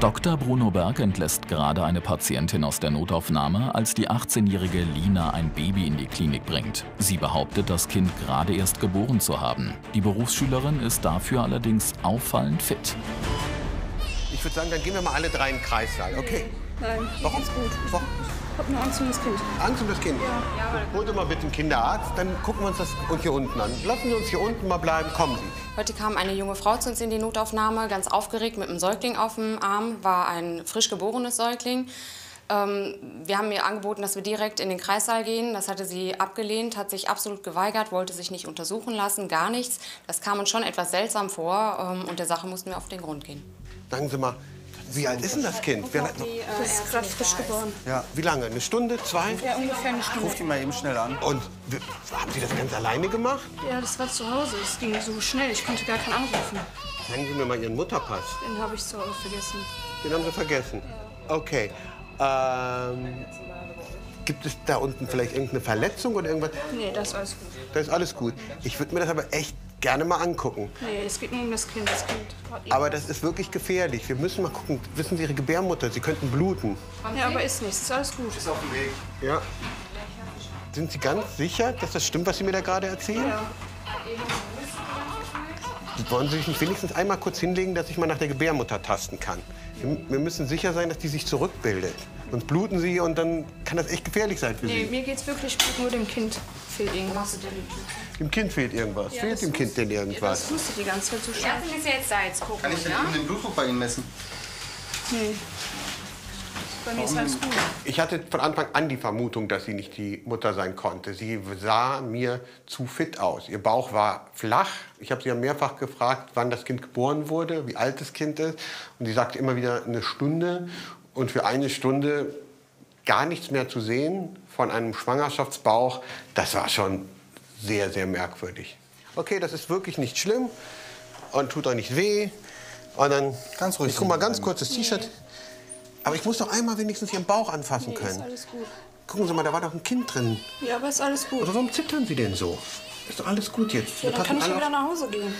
Dr. Bruno Berg entlässt gerade eine Patientin aus der Notaufnahme, als die 18-jährige Lina ein Baby in die Klinik bringt. Sie behauptet, das Kind gerade erst geboren zu haben. Die Berufsschülerin ist dafür allerdings auffallend fit. Ich würde sagen, dann gehen wir mal alle drei in den Kreissaal, okay? Nein, Warum? geht's gut. Warum? Ich hab nur Angst um das Kind. Angst um das Kind? Ja. Hol doch mal bitte einen Kinderarzt, dann gucken wir uns das und hier unten an. Lassen Sie uns hier unten mal bleiben, kommen Sie. Heute kam eine junge Frau zu uns in die Notaufnahme, ganz aufgeregt mit einem Säugling auf dem Arm, war ein frisch geborenes Säugling. Ähm, wir haben ihr angeboten, dass wir direkt in den Kreissaal gehen. Das hatte sie abgelehnt, hat sich absolut geweigert, wollte sich nicht untersuchen lassen, gar nichts. Das kam uns schon etwas seltsam vor ähm, und der Sache mussten wir auf den Grund gehen. Sagen Sie mal, wie alt ist denn das Kind? Wer, Das ist gerade frisch geboren. ja, wie lange? Eine Stunde, zwei? Ja, ungefähr eine Stunde. Ruf die mal eben schnell an. Und wie- haben Sie das ganz alleine gemacht? Ja, das war zu Hause. Es ging so schnell. Ich konnte gar keinen anrufen. Zeigen Sie mir mal Ihren Mutterpass. Den habe ich zu Hause vergessen. Den haben Sie vergessen. Okay. Ähm, gibt es da unten vielleicht irgendeine Verletzung oder irgendwas? Nee, das ist alles gut. Das ist alles gut. Ich würde mir das aber echt gerne mal angucken. Nee, es geht nur um das Kind. Das Kind Aber das ist wirklich gefährlich. Wir müssen mal gucken. Wissen Sie, Ihre Gebärmutter, Sie könnten bluten. Ja, aber ist nichts. Ist alles gut. Ist auf dem Weg. Ja. Sind Sie ganz sicher, dass das stimmt, was Sie mir da gerade erzählen? Ja. Wollen Sie sich nicht wenigstens einmal kurz hinlegen, dass ich mal nach der Gebärmutter tasten kann? Wir, müssen sicher sein, dass die sich zurückbildet. Sonst bluten Sie und dann kann das echt gefährlich sein für Nee, Sie. mir geht's wirklich gut. Nur dem Kind fehlt irgendwas. Dem Kind fehlt irgendwas. Ja, fehlt das dem Kind denn Das irgendwas? hustet die ganze Zeit so stark. sind jetzt da jetzt gucken, Kann ich denn ja? eben den Blutdruck bei Ihnen messen? Nee. Bei mir ist alles gut. Ich hatte von Anfang an die Vermutung, dass sie nicht die Mutter sein konnte. Sie sah mir zu fit aus. Ihr Bauch war flach. Ich habe sie ja mehrfach gefragt, wann das Kind geboren wurde, wie alt das Kind ist. Und sie sagte immer wieder eine Stunde. Und für eine Stunde gar nichts mehr zu sehen von einem Schwangerschaftsbauch, das war schon sehr, sehr merkwürdig. Okay, das ist wirklich nicht schlimm und tut auch nicht weh. Und dann, Ganz ruhig ich guck mal ganz kurz das T-Shirt. Aber ich muss doch einmal wenigstens Ihren Bauch anfassen Nee, ist können. alles gut. Gucken Sie mal, da war doch ein Kind drin. Ja, aber ist alles gut. Aber warum zittern Sie denn so? Ist doch alles gut jetzt. Ja, dann kann ich wieder nach Hause gehen.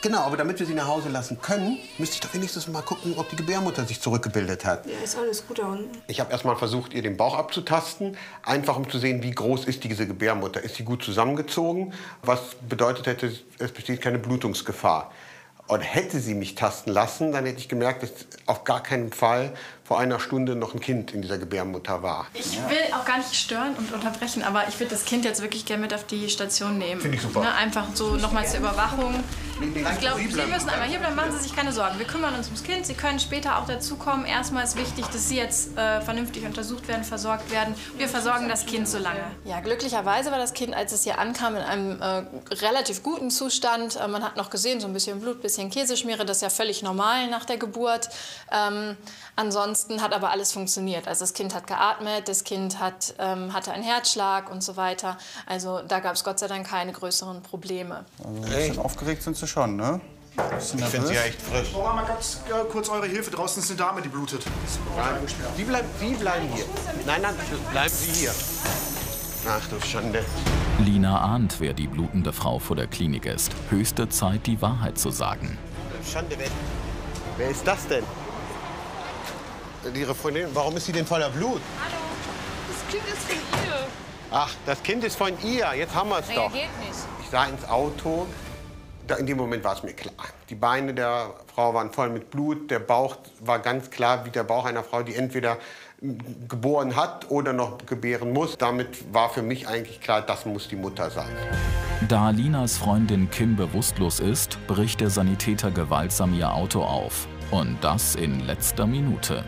Genau, aber damit wir Sie nach Hause lassen können, müsste ich doch wenigstens mal gucken, ob die Gebärmutter sich zurückgebildet hat. Ja, ist alles gut da unten. Ich habe erst mal versucht, ihr den Bauch abzutasten, einfach um zu sehen, wie groß ist diese Gebärmutter. Ist sie gut zusammengezogen? Was bedeutet hätte, es besteht keine Blutungsgefahr. Und hätte sie mich tasten lassen, dann hätte ich gemerkt, dass auf gar keinen Fall vor einer Stunde noch ein Kind in dieser Gebärmutter war. Ich will auch gar nicht stören und unterbrechen, aber ich würde das Kind jetzt wirklich gerne mit auf die Station nehmen. Finde ich super. Ne, einfach so nochmal zur Überwachung. Ich glaube, Sie müssen einmal hier bleiben, machen Sie sich keine Sorgen. Wir kümmern uns ums Kind. Sie können später auch dazukommen. Erstmal ist wichtig, dass Sie jetzt äh, vernünftig untersucht werden, versorgt werden. Wir versorgen das Kind so lange. Ja, glücklicherweise war das Kind, als es hier ankam, in einem äh, relativ guten Zustand. Äh, man hat noch gesehen, so ein bisschen Blut, bisschen Käseschmiere. Das ist ja völlig normal nach der Geburt. Ähm, ansonsten hat aber alles funktioniert. Also das Kind hat geatmet, das Kind hat, ähm, hatte einen Herzschlag und so weiter. Also da gab es Gott sei Dank keine größeren Probleme. Also ein bisschen aufgeregt sind Sie schon, ne? Ich finde sie ja echt frisch. Wir mal ganz äh, kurz eure Hilfe. Draußen ist eine Dame, die blutet. Sie bleiben, Sie bleiben hier. Nein, nein, bleiben Sie hier. Ach du Schande. Lina ahnt, wer die blutende Frau vor der Klinik ist. Höchste Zeit, die Wahrheit zu sagen. Schande, wer, wer ist das denn? Ihre Freundin, warum ist sie denn voller Blut? Das Kind ist von ihr. Ach, das Kind ist von ihr. Jetzt haben wir es doch. nicht. Ich sah ins Auto. In dem Moment war es mir klar. Die Beine der Frau waren voll mit Blut. Der Bauch war ganz klar wie der Bauch einer Frau, die entweder geboren hat oder noch gebären muss. Damit war für mich eigentlich klar, das muss die Mutter sein. Da Linas Freundin Kim bewusstlos ist, bricht der Sanitäter gewaltsam ihr Auto auf. Und das in letzter Minute.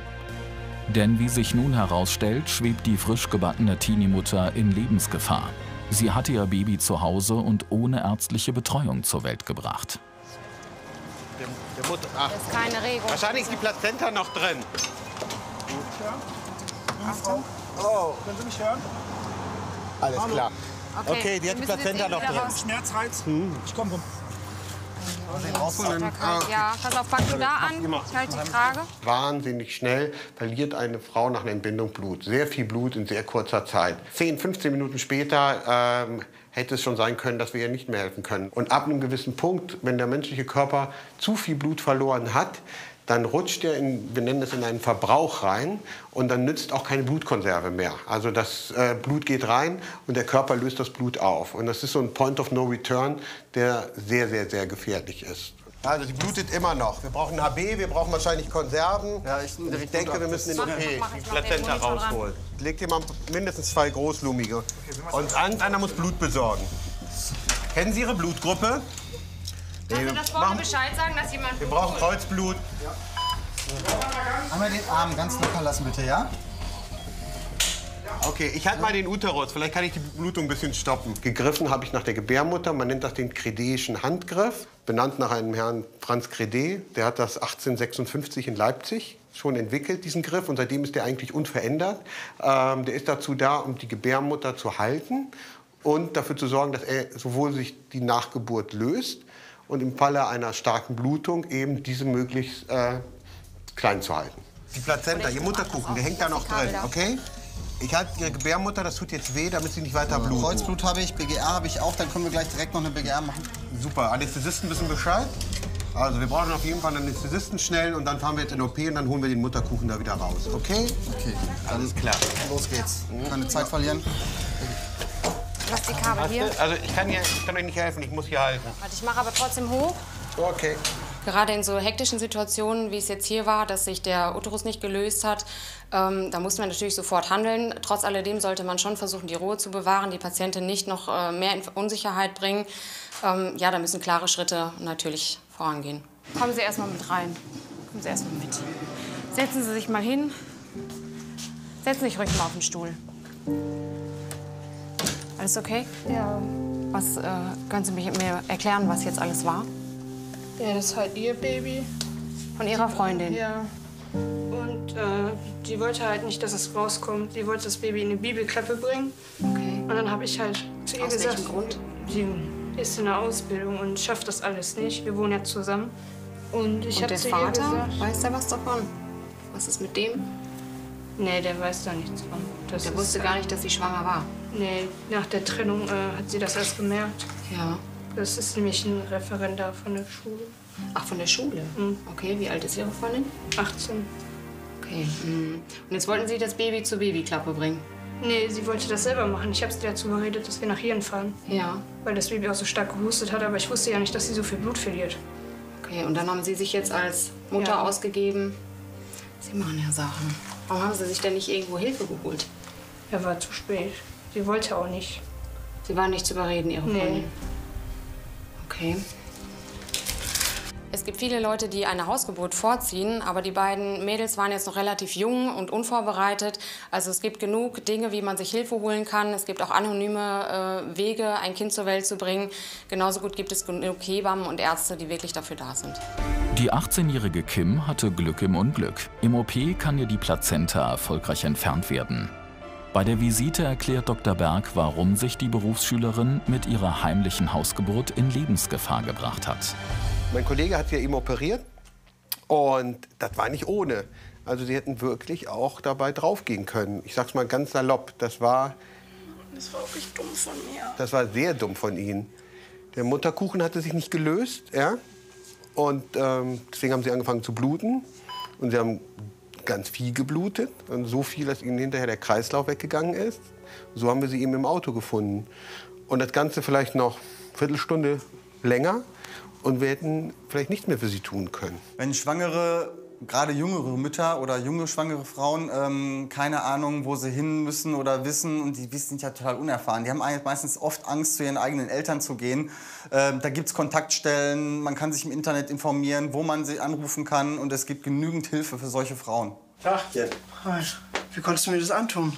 Denn wie sich nun herausstellt, schwebt die frisch gebackene Teenie-Mutter in Lebensgefahr. Sie hatte ihr Baby zu Hause und ohne ärztliche Betreuung zur Welt gebracht. Der, der Mutter, ach, Keine Regung. wahrscheinlich ist die Plazenta noch drin. Oh. Können Sie mich hören? Alles klar. Okay, Okay, die hat die Plazenta noch drin. Schmerzreiz. Ich komm rum. Ja, pass auf, pack du da an. Ich halte die Krage. Wahnsinnig schnell verliert eine Frau nach einer Entbindung Blut. Sehr viel Blut in sehr kurzer Zeit. 10, 15 Minuten später ähm, hätte es schon sein können, dass wir ihr nicht mehr helfen können. Und ab einem gewissen Punkt, wenn der menschliche Körper zu viel Blut verloren hat, dann rutscht er in, wir nennen das in einen Verbrauch rein und dann nützt auch keine Blutkonserve mehr. Also das äh, Blut geht rein und der Körper löst das Blut auf. Und das ist so ein Point of No Return, der sehr, sehr, sehr gefährlich ist. Also die blutet immer noch. Wir brauchen HB, wir brauchen wahrscheinlich Konserven. Ja, ich- Und ich denke, wir müssen den OP, ich, die Plazenta rausholen. Legt jemand mindestens zwei großlumige. Und irgendeiner muss Blut besorgen. Kennen Sie Ihre Blutgruppe? Kannst du das vorne Bescheid sagen, dass jemand Wir brauchen Kreuzblut. Einmal den Arm ganz locker lassen, bitte, ja? Okay, ich halte mal den Uterus. Vielleicht kann ich die Blutung ein bisschen stoppen. Gegriffen habe ich nach der Gebärmutter. Man nennt das den Credeischen Handgriff. Benannt nach einem Herrn Franz Crede. Der hat das 1856 in Leipzig schon entwickelt, diesen Griff. Und seitdem ist der eigentlich unverändert. Ähm, der ist dazu da, um die Gebärmutter zu halten und dafür zu sorgen, dass er sowohl sich die Nachgeburt löst und im Falle einer starken Blutung eben diese möglichst äh, klein zu halten. Die Plazenta, Ihr Mutterkuchen, der hängt da noch drin, okay? Ich halte Ihre Gebärmutter, das tut jetzt weh, damit Sie nicht weiter bluten. Kreuzblut habe ich, BGR habe ich auch, dann können wir gleich direkt noch eine BGR machen. Super, Anästhesisten wissen Bescheid. Also wir brauchen auf jeden Fall einen Anästhesisten schnell und dann fahren wir jetzt in OP und dann holen wir den Mutterkuchen da wieder raus, okay? Okay, Alles klar. los geht's. Keine Zeit verlieren. Lass die Kabel hier. Also ich kann, hier, ich kann euch nicht helfen, ich muss hier halten. Warte, ich mache aber trotzdem hoch. Okay. Gerade in so hektischen Situationen, wie es jetzt hier war, dass sich der Uterus nicht gelöst hat, ähm, da mussten wir natürlich sofort handeln. Trotz alledem sollte man schon versuchen, die Ruhe zu bewahren, die Patientin nicht noch äh, mehr in Unsicherheit bringen. Ähm, ja, da müssen klare Schritte natürlich vorangehen. Kommen Sie erstmal mit rein. Kommen Sie erstmal mit. Setzen Sie sich mal hin. Setzen Sie sich ruhig mal auf den Stuhl. Alles okay? Ja. Was äh, können Sie mich, mir erklären, was jetzt alles war? Ja, das ist halt ihr Baby. Von Ihrer Freundin? Ja. Und äh, die wollte halt nicht, dass es rauskommt. Die wollte das Baby in eine Bibelklappe bringen. Okay. Und dann habe ich halt zu ihr Aus gesagt, welchem Grund? sie ist in der Ausbildung und schafft das alles nicht. Wir wohnen ja zusammen. Und ich habe zu ihr Vater, gesagt, weiß der was davon? Was ist mit dem? nee, der weiß da nichts von. Das Der wusste gar nicht, dass sie schwanger war. Nee, nach der Trennung äh, hat sie das erst gemerkt. Ja. Das ist nämlich ein Referent da von der Schule. Ach, von der Schule? Okay, wie alt ist Ihre Freundin? 18. Okay. hm. Und jetzt wollten Sie das Baby zur Babyklappe bringen? Nee, sie wollte das selber machen. Ich habe sie dazu überredet, dass wir nach Hirn fahren. Ja. Weil das Baby auch so stark gehustet hat, aber ich wusste ja nicht, dass sie so viel Blut verliert. Okay, und dann haben Sie sich jetzt als Mutter Ja. ausgegeben. Sie machen ja Sachen. Warum haben Sie sich denn nicht irgendwo Hilfe geholt? Er war zu spät. Sie wollte auch nicht. Sie waren nicht zu überreden, Ihre Nee. Freundin? Okay. Es gibt viele Leute, die eine Hausgeburt vorziehen, aber die beiden Mädels waren jetzt noch relativ jung und unvorbereitet. Also es gibt genug Dinge, wie man sich Hilfe holen kann. Es gibt auch anonyme äh, Wege, ein Kind zur Welt zu bringen. Genauso gut gibt es genug Hebammen und Ärzte, die wirklich dafür da sind. Die 18-jährige Kim hatte Glück im Unglück. Im OP kann ihr die Plazenta erfolgreich entfernt werden. Bei der Visite erklärt Dr. Berg, warum sich die Berufsschülerin mit ihrer heimlichen Hausgeburt in Lebensgefahr gebracht hat. Mein Kollege hat sie ja eben operiert und das war nicht ohne. Also sie hätten wirklich auch dabei draufgehen können. Ich sag's mal ganz salopp, das war, Das war wirklich dumm von mir. das war sehr dumm von ihnen. Der Mutterkuchen hatte sich nicht gelöst, ja? Und ähm, deswegen haben sie angefangen zu bluten. Und sie haben ganz viel geblutet. Und so viel, dass ihnen hinterher der Kreislauf weggegangen ist. So haben wir sie eben im Auto gefunden. Und das Ganze vielleicht noch eine Viertelstunde länger. Und wir hätten vielleicht nichts mehr für sie tun können. Wenn Schwangere, gerade jüngere Mütter oder junge schwangere Frauen, ähm, keine Ahnung, wo sie hin müssen oder wissen, und die sind ja total unerfahren. Die haben eigentlich meistens oft Angst, zu ihren eigenen Eltern zu gehen. Ähm, da gibt es Kontaktstellen, man kann sich im Internet informieren, wo man sie anrufen kann. Und es gibt genügend Hilfe für solche Frauen. Tachchen. Hi. Wie konntest du mir das antun?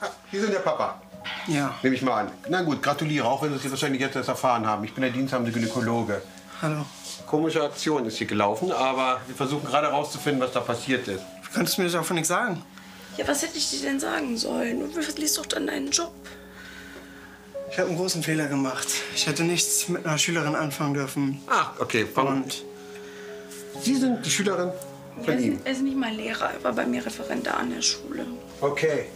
Ah, hier sind der Papa. Ja. Nehme ich mal an. Na gut, gratuliere, auch wenn Sie es wahrscheinlich jetzt erst erfahren haben. Ich bin der diensthabende Gynäkologe. Hallo. Komische Aktion ist hier gelaufen, aber wir versuchen gerade herauszufinden, was da passiert ist. Du mir das auch von nichts sagen? Ja, was hätte ich dir denn sagen sollen? Du verlierst doch dann deinen Job. Ich habe einen großen Fehler gemacht. Ich hätte nichts mit einer Schülerin anfangen dürfen. Ah, okay. Von, Und Sie sind die Schülerin Er von ist, ihm. er ist nicht mein Lehrer, er war bei mir Referendar an der Schule. Okay.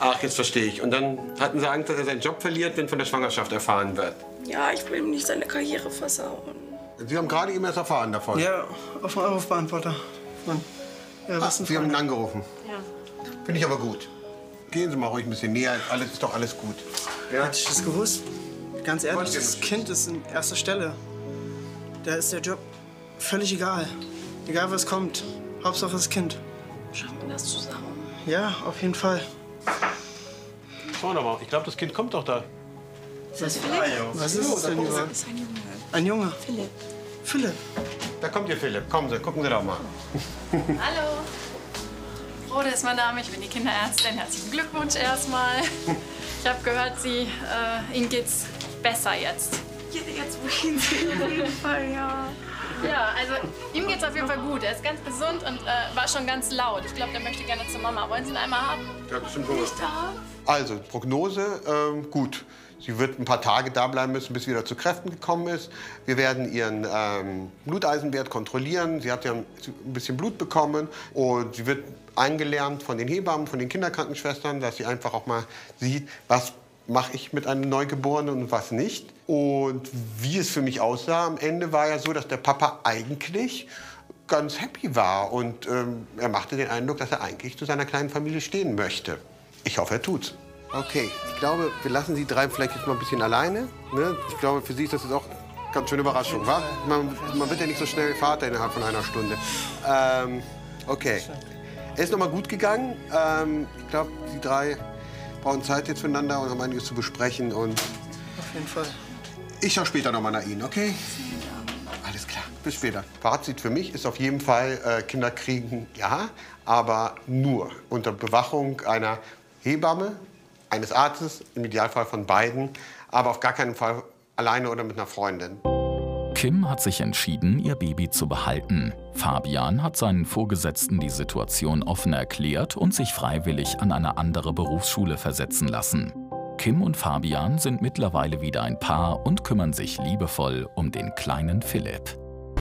Ach, jetzt verstehe ich. Und dann hatten Sie Angst, dass er seinen Job verliert, wenn von der Schwangerschaft erfahren wird. Ja, ich will ihm nicht seine Karriere versauen. Sie haben gerade eben erst erfahren davon. Ja, auf dem Anrufbeantworter. Von, ja, Ach, denn Sie haben ihn angerufen. Ja. Finde ich aber gut. Gehen Sie mal ruhig ein bisschen näher. Alles ist doch alles gut. Ja? Hätte ich das gewusst? Ganz ehrlich, das? Kind ist in erster Stelle. Da ist der Job völlig egal. Egal was kommt. Hauptsache das Kind. Schaffen wir das zusammen? Ja, auf jeden Fall. Schau doch mal. Ich glaube, das Kind kommt doch da. Ist das Philipp? Was ist es denn überhaupt? Ein Junge. Philipp. Philipp. Da kommt ihr, Philipp. Kommen Sie, gucken Sie doch mal. Hallo. Rode ist mein Name, ich bin die Kinderärztin. Herzlichen Glückwunsch erstmal. Ich habe gehört, Sie, äh, Ihnen geht's besser jetzt. Ja, jetzt wohin sie auf jeden Fall, ja. Ja, also ihm geht's auf jeden Fall gut. Er ist ganz gesund und äh, war schon ganz laut. Ich glaube, der möchte gerne zur Mama. Wollen Sie ihn einmal haben? Ja, bestimmt Hunger. Also, Prognose, ähm, gut. Sie wird ein paar Tage da bleiben müssen, bis sie wieder zu Kräften gekommen ist. Wir werden ihren ähm, Bluteisenwert kontrollieren. Sie hat ja ein bisschen Blut bekommen und sie wird eingelernt von den Hebammen, von den Kinderkrankenschwestern, dass sie einfach auch mal sieht, was mache ich mit einem Neugeborenen und was nicht. Und wie es für mich aussah, am Ende war ja so, dass der Papa eigentlich ganz happy war und ähm, er machte den Eindruck, dass er eigentlich zu seiner kleinen Familie stehen möchte. Ich hoffe, er tut's. Okay, ich glaube, wir lassen Sie drei vielleicht jetzt mal ein bisschen alleine. Ne? Ich glaube, für Sie ist das jetzt auch eine ganz schöne Überraschung, wa? Man, man wird ja nicht so schnell Vater innerhalb von einer Stunde. Ähm, okay. Es ist noch mal gut gegangen. Ähm, ich glaube, die drei brauchen Zeit jetzt füreinander und haben einiges zu besprechen. Und Auf jeden Fall. ich schaue später noch mal nach Ihnen, okay? Alles klar, bis später. Fazit für mich ist auf jeden Fall, äh, Kinder kriegen ja, aber nur unter Bewachung einer Hebamme, eines Arztes, im Idealfall von beiden, aber auf gar keinen Fall alleine oder mit einer Freundin. Kim hat sich entschieden, ihr Baby zu behalten. Fabian hat seinen Vorgesetzten die Situation offen erklärt und sich freiwillig an eine andere Berufsschule versetzen lassen. Kim und Fabian sind mittlerweile wieder ein Paar und kümmern sich liebevoll um den kleinen Philipp.